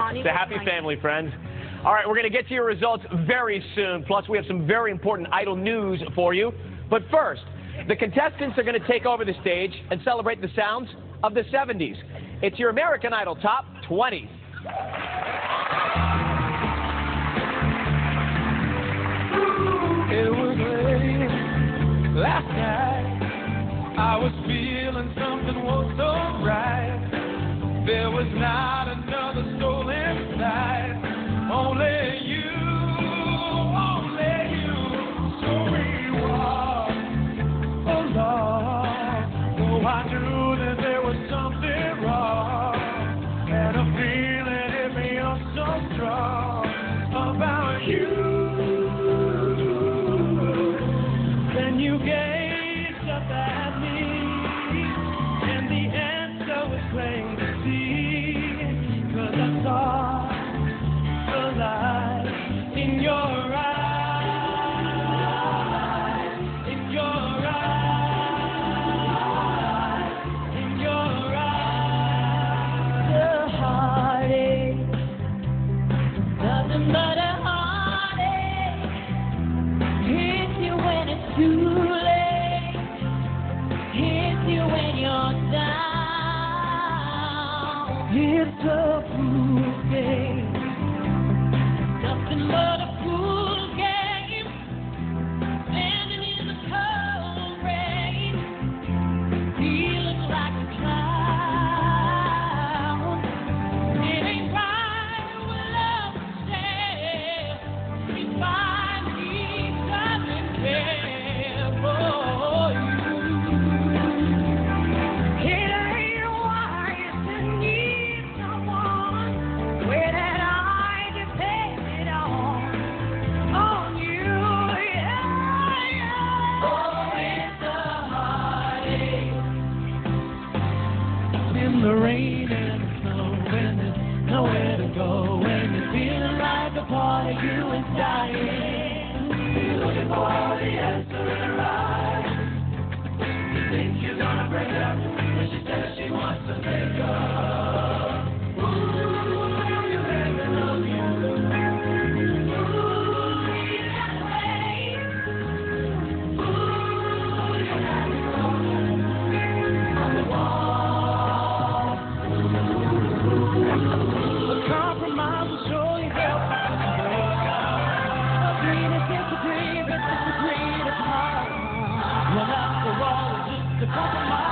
Connie It's a happy trying- family, friends. All right, we're going to get to your results very soon. Plus, we have some very important Idol news for you. But first, the contestants are going to take over the stage and celebrate the sounds of the 70s. It's your American Idol Top 20. It was late last night. I was feeling something was so right. There was not another soul you. Gazed up at me, you're down. It's a fool game. The rain and the snow when there's nowhere to go when you're feeling like a part of you is dying. to compromise.